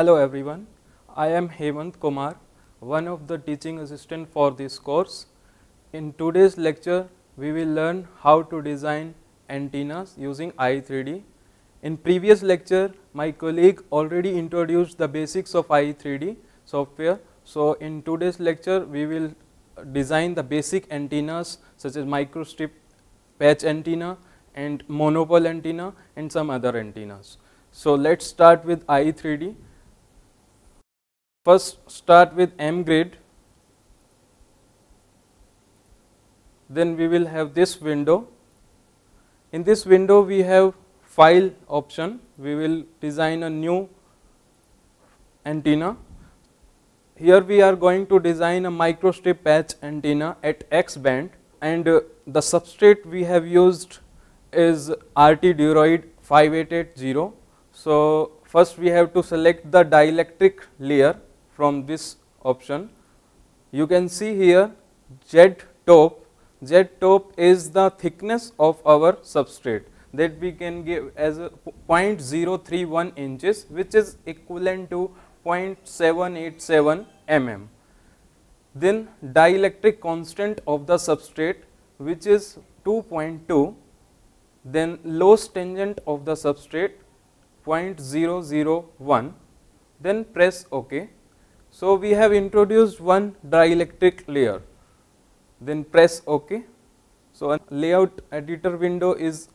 Hello everyone, I am Hemant Kumar, one of the teaching assistant for this course. In today's lecture, we will learn how to design antennas using IE3D. In previous lecture, my colleague already introduced the basics of IE3D software. So, in today's lecture, we will design the basic antennas such as microstrip patch antenna and monopole antenna and some other antennas. So, let us start with IE3D. First start with MGRID, then we will have this window. In this window we have file option, we will design a new antenna. Here we are going to design a microstrip patch antenna at X band and uh, the substrate we have used is RT Duroid 5880. So, first we have to select the dielectric layer from this option. You can see here Z top, Z top is the thickness of our substrate that we can give as 0.031 inches which is equivalent to 0.787 mm. Then dielectric constant of the substrate which is 2.2 then Loss tangent of the substrate 0.001 then press OK. So, we have introduced one dielectric layer then press OK. So, a layout editor window is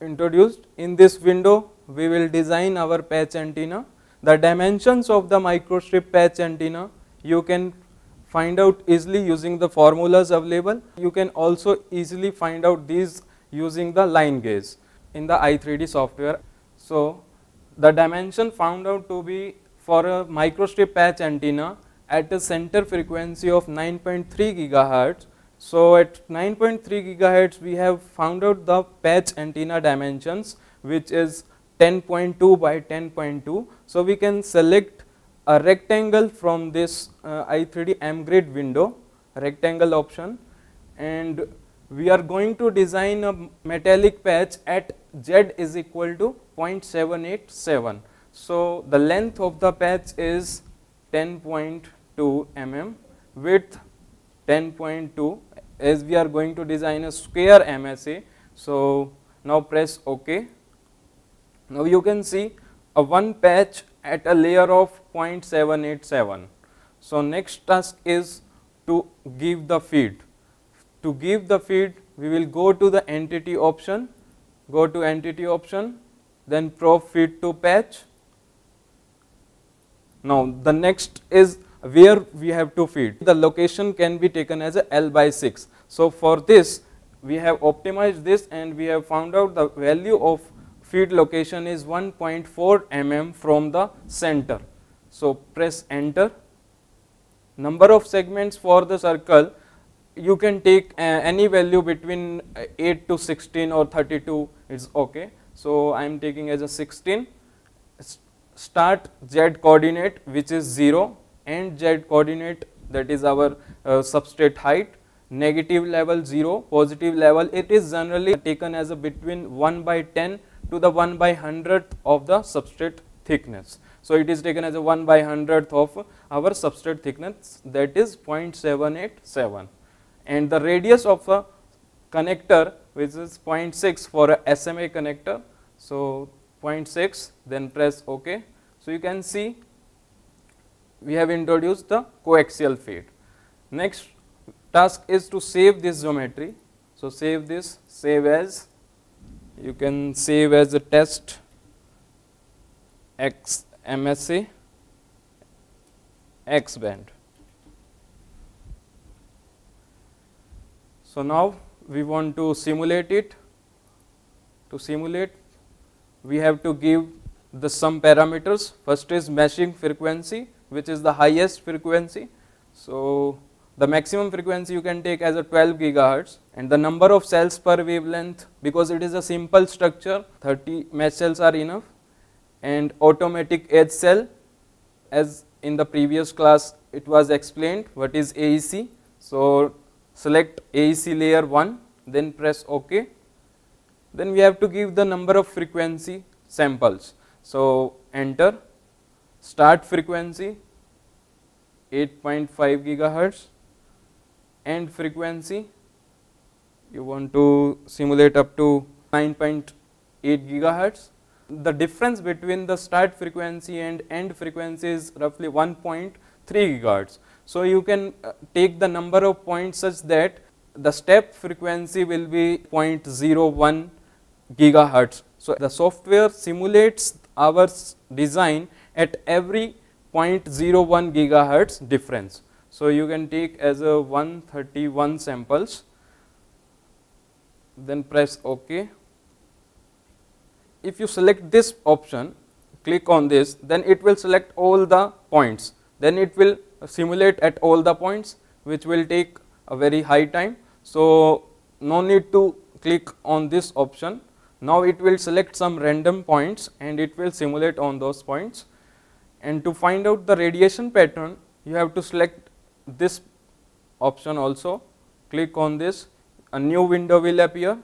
introduced in this window we will design our patch antenna. The dimensions of the microstrip patch antenna you can find out easily using the formulas available. You can also easily find out these using the line gauge in the IE3D software. So, the dimension found out to be for a microstrip patch antenna at a center frequency of 9.3 gigahertz. So, at 9.3 gigahertz we have found out the patch antenna dimensions which is 10.2 by 10.2. So, we can select a rectangle from this uh, IE3D M grid window rectangle option and we are going to design a metallic patch at z is equal to 0.787. So, the length of the patch is 10.2 mm, width 10.2 as we are going to design a square MSA. So, now press OK. Now, you can see a one patch at a layer of 0.787. So, next task is to give the feed. To give the feed, we will go to the entity option, go to entity option, then probe feed to patch. Now, the next is where we have to feed. The location can be taken as a L by 6. So, for this we have optimized this and we have found out the value of feed location is 1.4 mm from the center. So, press enter. Number of segments for the circle you can take uh, any value between uh, 8 to 16 or 32 is okay. So, I am taking as a 16 start z coordinate which is 0 and z coordinate that is our uh, substrate height negative level 0 positive level it is generally taken as a between 1 by 10 to the 1 by 100th of the substrate thickness. So, it is taken as a 1 by 100th of our substrate thickness that is 0.787 and the radius of a connector which is 0.6 for a SMA connector. So, 0.6 then press OK. So, you can see we have introduced the coaxial feed. Next task is to save this geometry. So, save this save as you can save as a test X MSA X band. So, now we want to simulate it. To simulate, we have to give the some parameters. First is meshing frequency, which is the highest frequency. So, the maximum frequency you can take as a 12 gigahertz and the number of cells per wavelength because it is a simple structure 30 mesh cells are enough and automatic edge cell as in the previous class it was explained what is AEC. So, select AEC layer 1 then press OK. Then we have to give the number of frequency samples. So, enter start frequency 8.5 gigahertz end frequency you want to simulate up to 9.8 gigahertz the difference between the start frequency and end frequency is roughly 1.3 gigahertz. So, you can uh, take the number of points such that the step frequency will be 0.01 gigahertz. So, the software simulates our design at every 0.01 gigahertz difference. So, you can take as a 131 samples then press OK if you select this option click on this then it will select all the points then it will simulate at all the points which will take a very high time. So, no need to click on this option now it will select some random points and it will simulate on those points and to find out the radiation pattern you have to select this option also click on this a new window will appear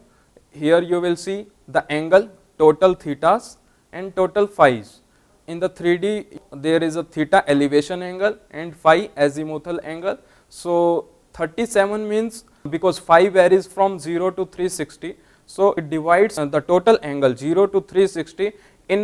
here you will see the angle total thetas and total phis. In the 3D there is a theta elevation angle and phi azimuthal angle. So, 37 means because phi varies from 0 to 360. So, it divides the total angle 0 to 360 in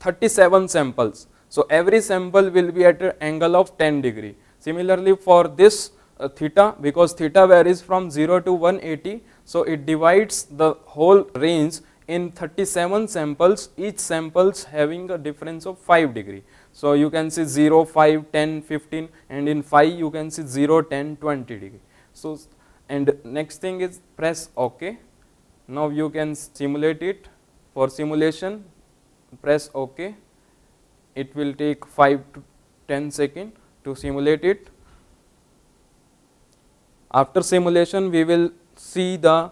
37 samples. So, every sample will be at an angle of 10 degree. Similarly, for this uh, theta because theta varies from 0 to 180. So, it divides the whole range in 37 samples each samples having a difference of 5 degree. So, you can see 0, 5, 10, 15 and in 5 you can see 0, 10, 20 degree. So, and next thing is press OK. Now, you can simulate it for simulation press OK. It will take 5 to 10 second to simulate it. After simulation we will see the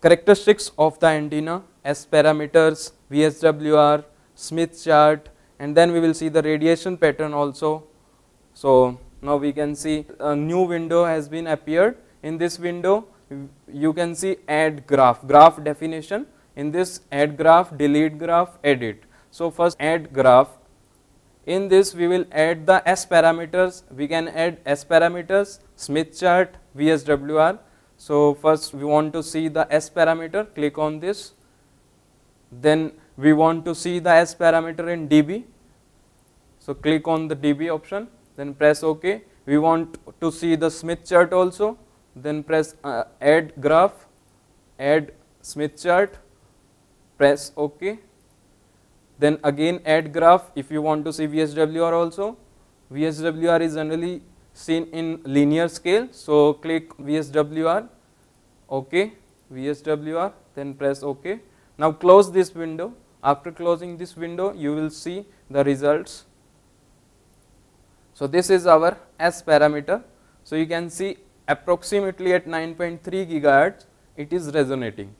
characteristics of the antenna, S parameters, VSWR, Smith chart and then we will see the radiation pattern also. So, now we can see a new window has been appeared. In this window you can see add graph, graph definition. In this add graph, delete graph, edit. So, first add graph. In this we will add the S parameters, we can add S parameters, Smith chart, VSWR so, first we want to see the S parameter, click on this. Then we want to see the S parameter in dB. So, click on the dB option, then press OK. We want to see the Smith chart also, then press uh, add graph, add Smith chart, press OK. Then again add graph if you want to see VSWR also. VSWR is generally seen in linear scale. So, click VSWR, OK, VSWR, then press OK. Now, close this window. After closing this window, you will see the results. So, this is our S parameter. So, you can see approximately at 9.3 gigahertz, it is resonating.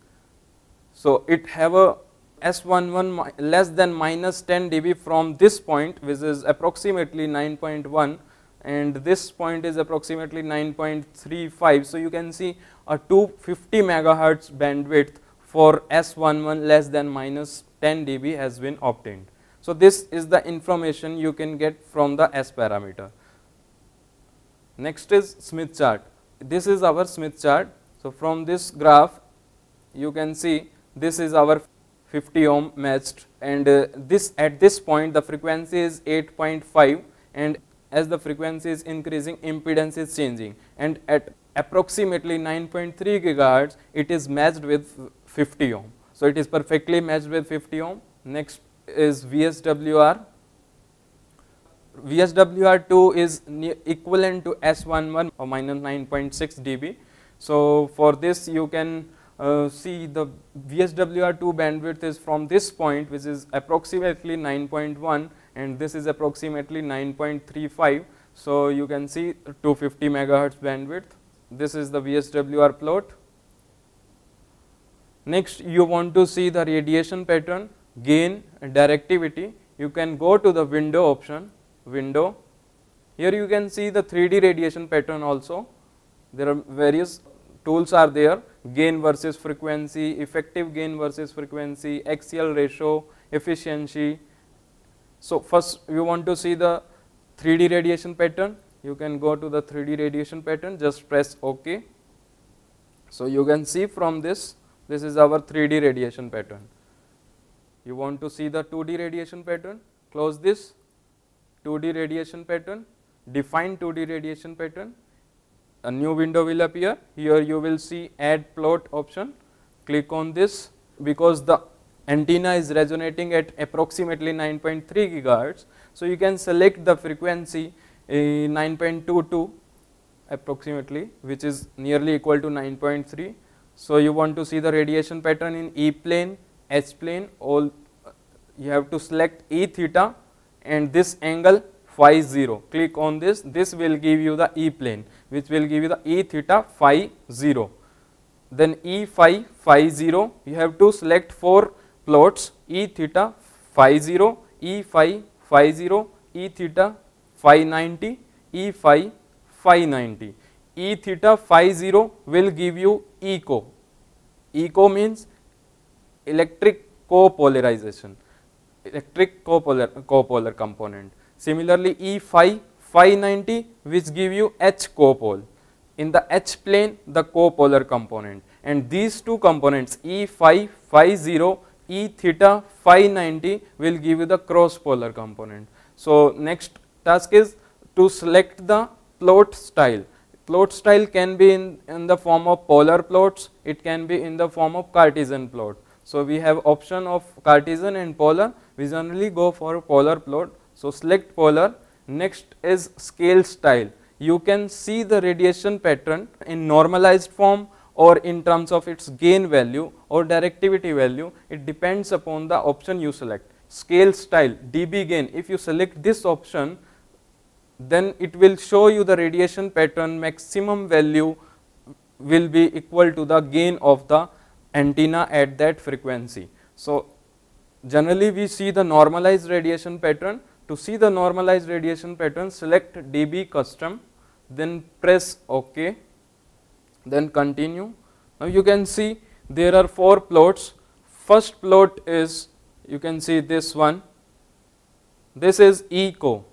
So, it have a S11 less than minus 10 dB from this point which is approximately 9.1 and this point is approximately 9.35. So, you can see a 250 megahertz bandwidth for S11 less than minus 10 dB has been obtained. So, this is the information you can get from the S parameter. Next is Smith chart. This is our Smith chart. So, from this graph you can see this is our 50 ohm matched and uh, this at this point the frequency is 8.5 and as the frequency is increasing impedance is changing and at approximately 9.3 gigahertz it is matched with 50 ohm. So, it is perfectly matched with 50 ohm. Next is VSWR. VSWR2 is equivalent to S11 or minus 9.6 dB. So, for this you can uh, see the VSWR2 bandwidth is from this point which is approximately 9.1 and this is approximately 9.35. So, you can see 250 megahertz bandwidth. This is the VSWR plot. Next, you want to see the radiation pattern, gain, and directivity. You can go to the window option, window. Here you can see the 3D radiation pattern also. There are various tools are there, gain versus frequency, effective gain versus frequency, axial ratio, efficiency, So, first you want to see the 3D radiation pattern, you can go to the 3D radiation pattern, just press OK. So, you can see from this, this is our 3D radiation pattern. You want to see the 2D radiation pattern, close this 2D radiation pattern, define 2D radiation pattern, a new window will appear, here you will see add plot option, click on this because the antenna is resonating at approximately 9.3 gigahertz. So, you can select the frequency uh, 9.22 approximately which is nearly equal to 9.3. So, you want to see the radiation pattern in E plane, H plane all you have to select E theta and this angle phi 0 click on this this will give you the E plane which will give you the E theta phi 0 then E phi phi 0 you have to select 4 plots E theta phi 0, E phi phi 0, E theta phi 90, E phi phi 90. E theta phi 0 will give you eco. Eco means electric copolarization, electric copolar, copolar component. Similarly, E phi phi 90 which give you H copole. In the H plane the copolar component and these two components E phi phi 0 E theta phi 90 will give you the cross polar component. So, next task is to select the plot style. Plot style can be in, in the form of polar plots, it can be in the form of Cartesian plot. So, we have option of Cartesian and polar, we generally go for polar plot. So, select polar, next is scale style. You can see the radiation pattern in normalized form or in terms of its gain value or directivity value, it depends upon the option you select. Scale style dB gain, if you select this option, then it will show you the radiation pattern maximum value will be equal to the gain of the antenna at that frequency. So, generally we see the normalized radiation pattern. To see the normalized radiation pattern, select dB custom, then press OK then continue. Now, you can see there are 4 plots. First plot is you can see this one, this is eco,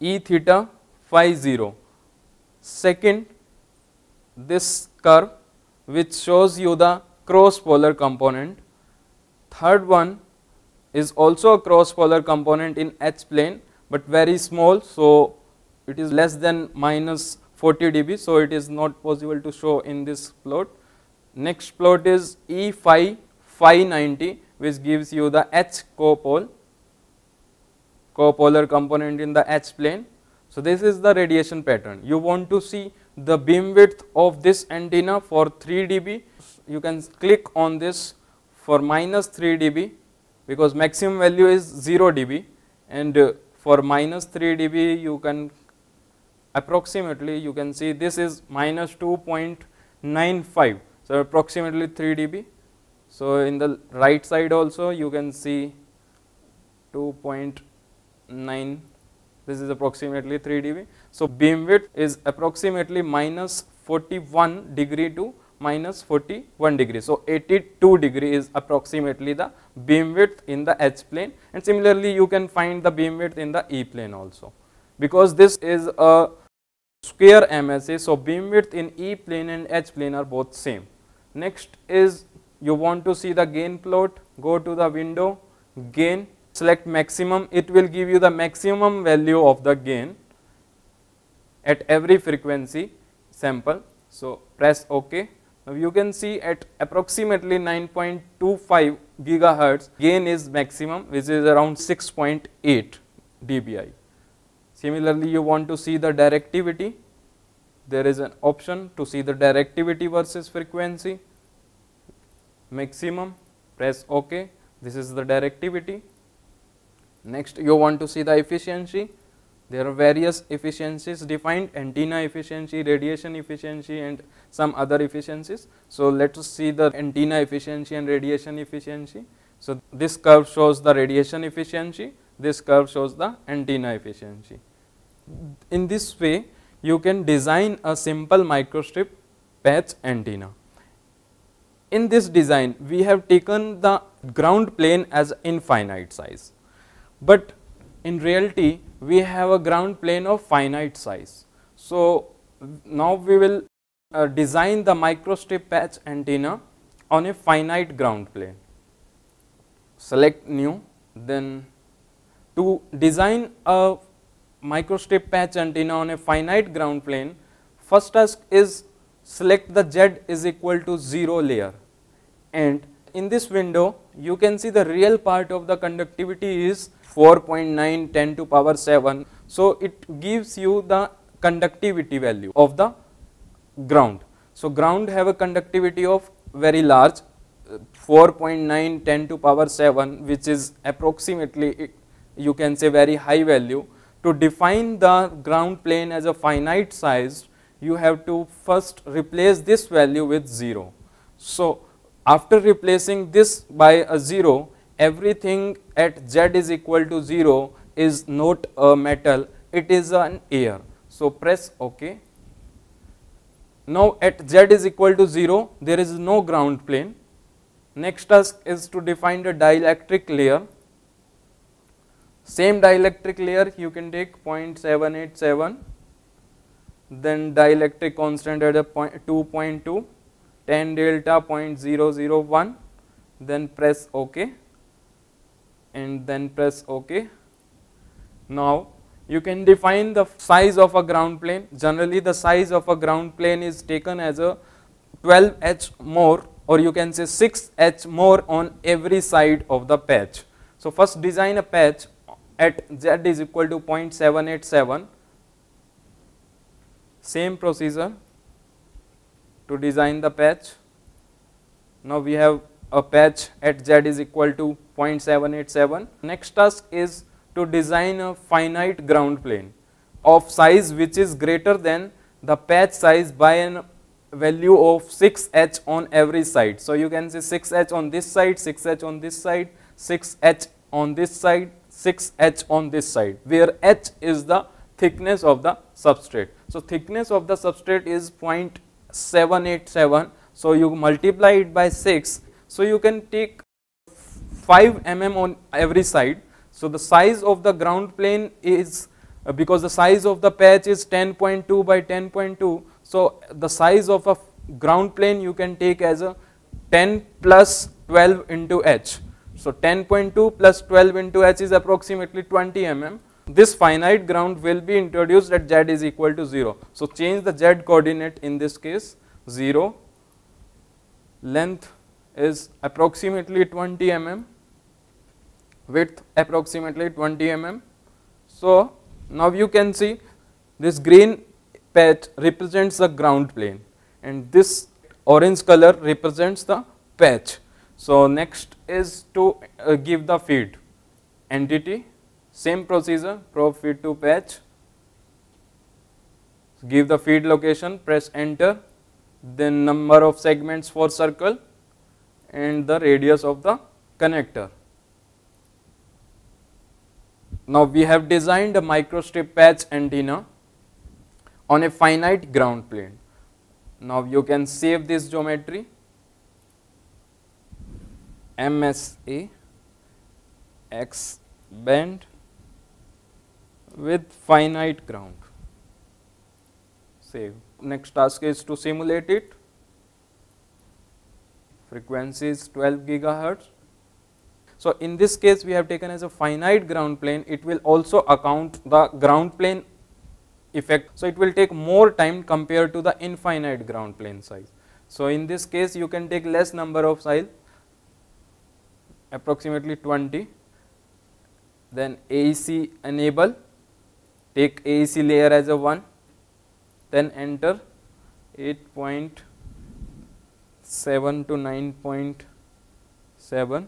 E theta phi 0. Second, this curve which shows you the cross polar component. Third one is also a cross polar component in H plane, but very small. So, it is less than minus 40 dB. So, it is not possible to show in this plot. Next plot is E phi phi 90 which gives you the H copole copolar component in the H plane. So, this is the radiation pattern. You want to see the beam width of this antenna for 3 dB. You can click on this for minus 3 dB because maximum value is 0 dB and uh, for minus 3 dB you can approximately you can see this is minus 2.95. So, approximately 3 dB. So, in the right side also you can see 2.9 this is approximately 3 dB. So, beam width is approximately minus 41 degree to minus 41 degree. So, 82 degree is approximately the beam width in the H plane and similarly you can find the beam width in the E plane also because this is a square MSA. So, beam width in E plane and H plane are both same. Next is you want to see the gain plot, go to the window, gain, select maximum, it will give you the maximum value of the gain at every frequency sample. So, press OK. Now, you can see at approximately 9.25 gigahertz gain is maximum which is around 6.8 dBi. Similarly, you want to see the directivity, there is an option to see the directivity versus frequency, maximum, press OK, this is the directivity. Next, you want to see the efficiency, there are various efficiencies defined antenna efficiency, radiation efficiency and some other efficiencies. So, let us see the antenna efficiency and radiation efficiency. So, this curve shows the radiation efficiency, this curve shows the antenna efficiency in this way you can design a simple microstrip patch antenna. In this design we have taken the ground plane as infinite size, but in reality we have a ground plane of finite size. So, now we will uh, design the microstrip patch antenna on a finite ground plane. Select new then to design a microstrip patch antenna on a finite ground plane first task is select the z is equal to 0 layer and in this window you can see the real part of the conductivity is 4.9 10 to power 7. So, it gives you the conductivity value of the ground. So, ground have a conductivity of very large 4.9 10 to power 7 which is approximately you can say very high value. To define the ground plane as a finite size you have to first replace this value with 0. So, after replacing this by a 0 everything at z is equal to 0 is not a metal it is an air. So, press ok. Now, at z is equal to 0 there is no ground plane. Next task is to define the dielectric layer. Same dielectric layer you can take 0.787 then dielectric constant at a point 2.2 tan delta 0.001 then press ok and then press ok. Now you can define the size of a ground plane. Generally the size of a ground plane is taken as a 12 h more or you can say 6 h more on every side of the patch. So first design a patch at z is equal to 0.787 same procedure to design the patch. Now, we have a patch at z is equal to 0.787. Next task is to design a finite ground plane of size which is greater than the patch size by an value of 6h on every side. So, you can see 6h on this side, 6h on this side, 6h on this side, 6h on this side, where h is the thickness of the substrate. So, thickness of the substrate is 0.787. So, you multiply it by 6. So, you can take 5 mm on every side. So, the size of the ground plane is uh, because the size of the patch is 10.2 by 10.2. So, the size of a ground plane you can take as a 10 plus 12 into h. So, 10.2 plus 12 into h is approximately 20 mm this finite ground will be introduced at z is equal to 0. So, change the z coordinate in this case 0, length is approximately 20 mm, width approximately 20 mm. So, now you can see this green patch represents the ground plane and this orange color represents the patch. So, next is to uh, give the feed entity same procedure probe feed to patch, give the feed location, press enter, then number of segments for circle and the radius of the connector. Now we have designed a microstrip patch antenna on a finite ground plane. Now you can save this geometry MSA X band with finite ground. Save. Next task is to simulate it. Frequency is 12 gigahertz. So, in this case we have taken as a finite ground plane, it will also account the ground plane effect. So, it will take more time compared to the infinite ground plane size. So, in this case you can take less number of size approximately 20 then AEC enable take AEC layer as a 1 then enter 8.7 to 9.7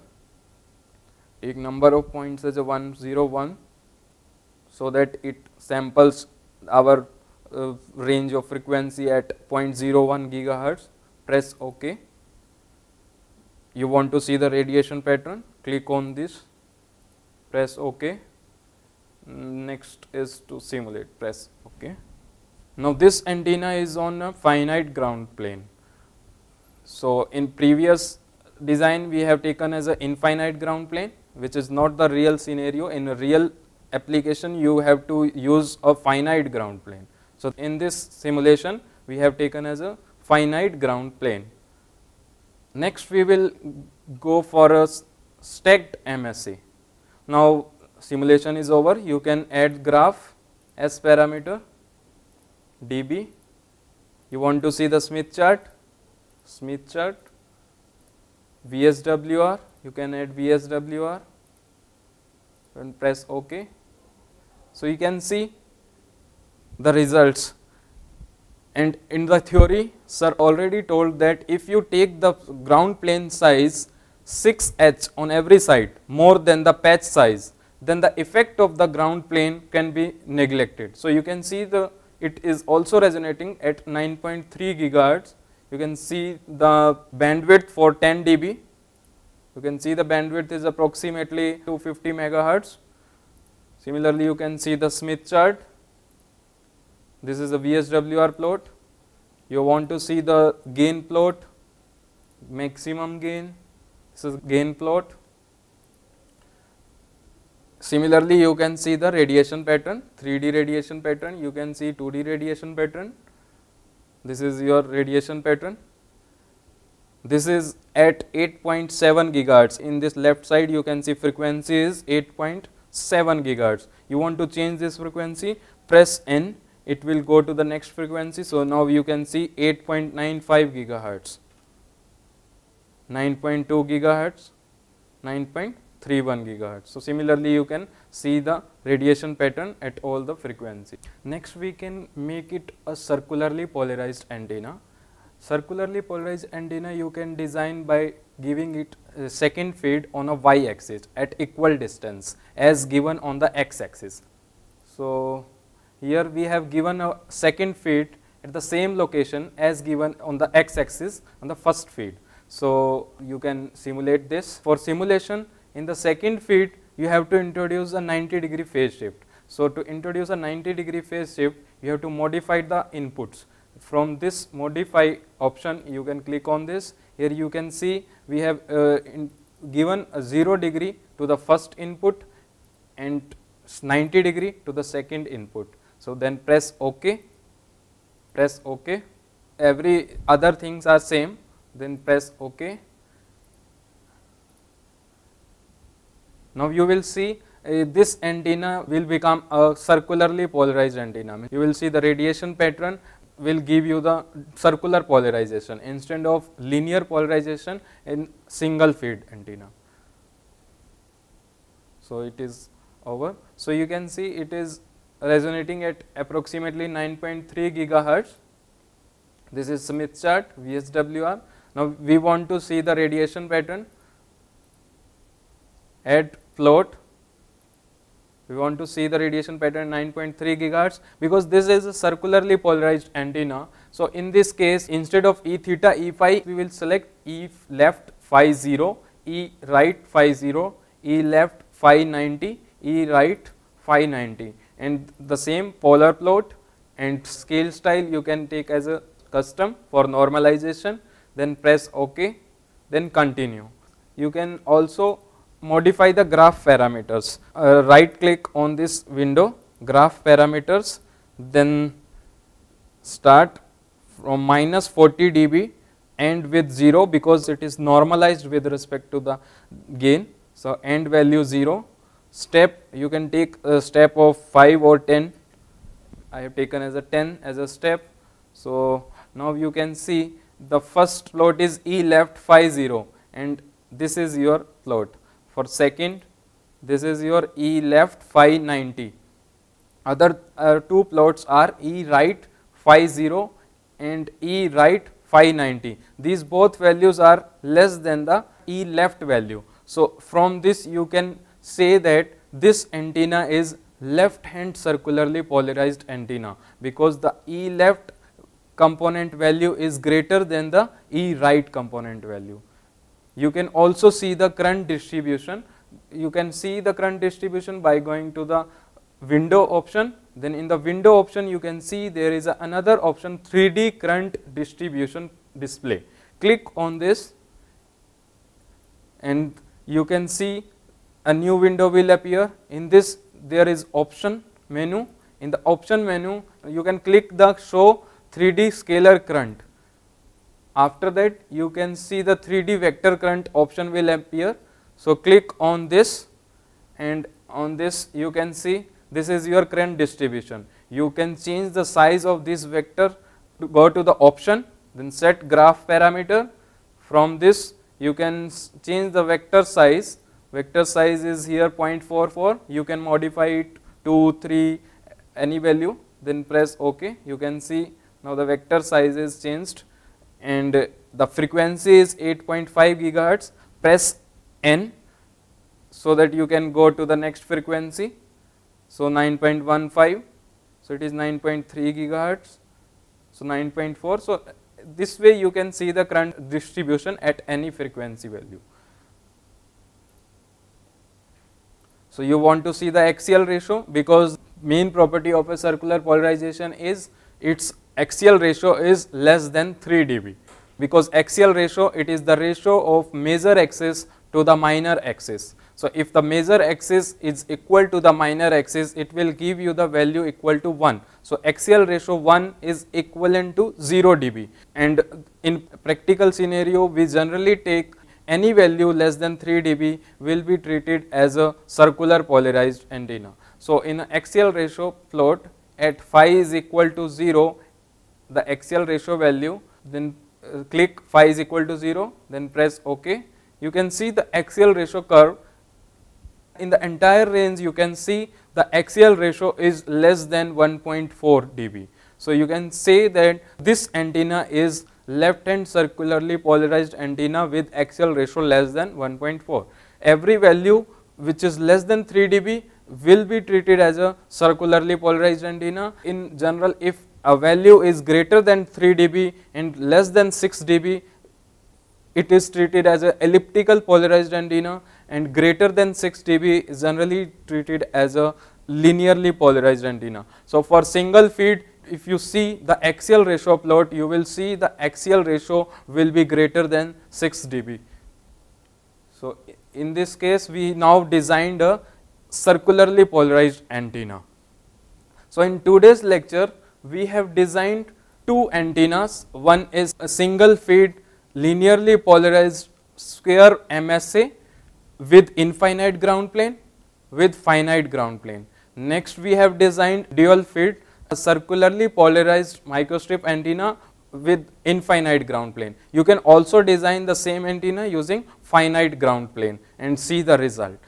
take number of points as a 101 so that it samples our uh, range of frequency at 0.01 gigahertz. Press ok. You want to see the radiation pattern? Click on this. Press ok next is to simulate press okay now this antenna is on a finite ground plane so in previous design we have taken as an infinite ground plane which is not the real scenario in a real application you have to use a finite ground plane. So, in this simulation we have taken as a finite ground plane. Next we will go for a stacked MSA. Now simulation is over you can add graph S parameter dB. You want to see the Smith chart, Smith chart, VSWR, you can add VSWR and press OK. So, you can see the results and in the theory sir already told that if you take the ground plane size 6h on every side more than the patch size then the effect of the ground plane can be neglected. So, you can see the it is also resonating at 9.3 gigahertz. You can see the bandwidth for 10 dB. You can see the bandwidth is approximately 250 megahertz. Similarly, you can see the Smith chart. This is a VSWR plot. You want to see the gain plot, maximum gain. This is gain plot Similarly, you can see the radiation pattern, 3D radiation pattern, you can see 2D radiation pattern. This is your radiation pattern. This is at 8.7 gigahertz. In this left side, you can see frequency is 8.7 gigahertz. You want to change this frequency, press N, it will go to the next frequency. So, now you can see 8.95 gigahertz, 9.2 gigahertz, 9. 31 gigahertz. So, similarly you can see the radiation pattern at all the frequency. Next we can make it a circularly polarized antenna. Circularly polarized antenna you can design by giving it a second feed on a y axis at equal distance as given on the x axis. So, here we have given a second feed at the same location as given on the x axis on the first feed. So, you can simulate this. For simulation in the second feed, you have to introduce a 90 degree phase shift. So, to introduce a 90 degree phase shift, you have to modify the inputs. From this modify option, you can click on this. Here you can see we have uh, given a 0 degree to the first input and 90 degree to the second input. So, then press OK, press OK. Every other things are same, then press OK Now, you will see uh, this antenna will become a circularly polarized antenna. You will see the radiation pattern will give you the circular polarization instead of linear polarization in single feed antenna. So, it is over. So, you can see it is resonating at approximately 9.3 gigahertz. This is Smith chart VSWR. Now, we want to see the radiation pattern at plot we want to see the radiation pattern 9.3 gigahertz because this is a circularly polarized antenna. So, in this case instead of E theta E phi we will select E left phi 0, E right phi 0, E left phi 90, E right phi 90 and the same polar plot and scale style you can take as a custom for normalization then press ok then continue. You can also modify the graph parameters. Uh, right click on this window graph parameters then start from minus 40 dB end with 0 because it is normalized with respect to the gain. So, end value 0 step you can take a step of 5 or 10 I have taken as a 10 as a step. So, now you can see the first plot is E left phi 0 and this is your plot for second this is your E left phi 90 other uh, two plots are E right phi 0 and E right phi 90 these both values are less than the E left value. So, from this you can say that this antenna is left hand circularly polarized antenna because the E left component value is greater than the E right component value. You can also see the current distribution. You can see the current distribution by going to the window option. Then in the window option you can see there is another option 3D current distribution display. Click on this and you can see a new window will appear. In this there is option menu. In the option menu, you can click the show 3D scalar current. After that, you can see the 3D vector current option will appear. So, click on this and on this you can see this is your current distribution. You can change the size of this vector to go to the option then set graph parameter. From this you can change the vector size. Vector size is here 0.44 you can modify it to 3 any value then press ok you can see now the vector size is changed and the frequency is 8.5 gigahertz press n so that you can go to the next frequency. So 9.15 so it is 9.3 gigahertz so 9.4 so this way you can see the current distribution at any frequency value. So, you want to see the axial ratio because main property of a circular polarization is its axial ratio is less than 3 dB because axial ratio it is the ratio of major axis to the minor axis. So, if the major axis is equal to the minor axis it will give you the value equal to 1. So, axial ratio 1 is equivalent to 0 dB and in practical scenario we generally take any value less than 3 dB will be treated as a circular polarized antenna. So, in axial ratio plot at phi is equal to 0 the axial ratio value then uh, click phi is equal to 0 then press ok. You can see the axial ratio curve in the entire range you can see the axial ratio is less than 1.4 dB. So, you can say that this antenna is left hand circularly polarized antenna with axial ratio less than 1.4. Every value which is less than 3 dB will be treated as a circularly polarized antenna. In general, if a value is greater than 3 dB and less than 6 dB, it is treated as a elliptical polarized antenna and greater than 6 dB is generally treated as a linearly polarized antenna. So, for single feed if you see the axial ratio plot, you will see the axial ratio will be greater than 6 dB. So, in this case we now designed a circularly polarized antenna. So, in today's lecture we have designed two antennas, one is a single feed linearly polarized square MSA with infinite ground plane with finite ground plane. Next we have designed dual feed circularly polarized microstrip antenna with infinite ground plane. You can also design the same antenna using finite ground plane and see the result.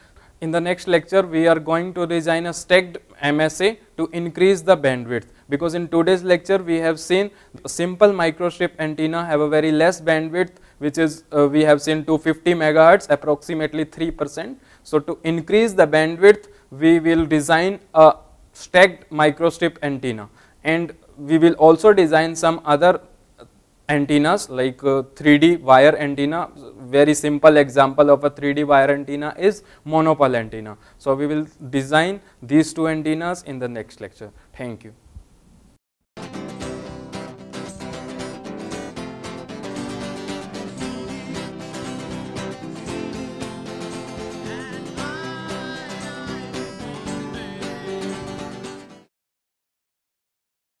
In the next lecture, we are going to design a stacked MSA to increase the bandwidth because in today's lecture we have seen simple microstrip antenna have a very less bandwidth which is uh, we have seen 250 megahertz approximately 3 percent. So, to increase the bandwidth we will design a stacked microstrip antenna and we will also design some other antennas like uh, 3D wire antenna very simple example of a 3D wire antenna is monopole antenna. So, we will design these two antennas in the next lecture. Thank you.